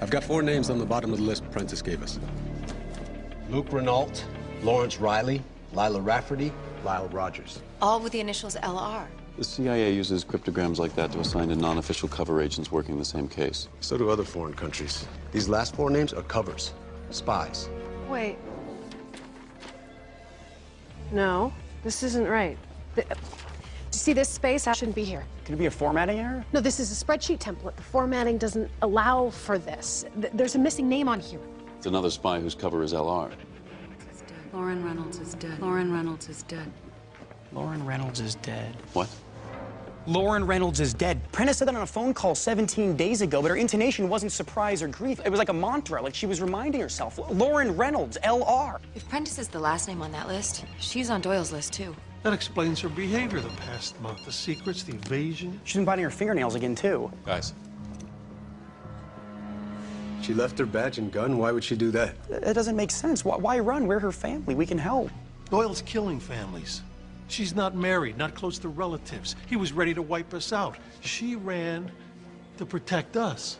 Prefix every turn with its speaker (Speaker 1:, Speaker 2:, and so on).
Speaker 1: I've got four names on the bottom of the list Prentiss gave us. Luke Renault, Lawrence Riley, Lila Rafferty, Lyle Rogers.
Speaker 2: All with the initials LR.
Speaker 3: The CIA uses cryptograms like that to assign to non-official cover agents working the same case.
Speaker 1: So do other foreign countries. These last four names are covers, spies.
Speaker 4: Wait. No, this isn't right. The, do you see this space? I shouldn't be here.
Speaker 5: Could it be a formatting error?
Speaker 4: No, this is a spreadsheet template. The formatting doesn't allow for this. Th- there's a missing name on here.
Speaker 3: It's another spy whose cover is LR.
Speaker 6: Lauren Reynolds is dead. Lauren Reynolds is dead.
Speaker 5: Lauren Reynolds is dead.
Speaker 3: What?
Speaker 5: Lauren Reynolds is dead. Prentiss said that on a phone call 17 days ago, but her intonation wasn't surprise or grief. It was like a mantra, like she was reminding herself. Lauren Reynolds, LR.
Speaker 2: If Prentiss is the last name on that list, she's on Doyle's list too.
Speaker 7: That explains her behavior the past month. The secrets, the evasion.
Speaker 5: She's been biting her fingernails again, too.
Speaker 3: Guys,
Speaker 1: She left her badge and gun. Why would she do that?
Speaker 5: That doesn't make sense. Why, why run? We're her family. We can help.
Speaker 7: Doyle's killing families. She's not married, not close to relatives. He was ready to wipe us out. She ran to protect us.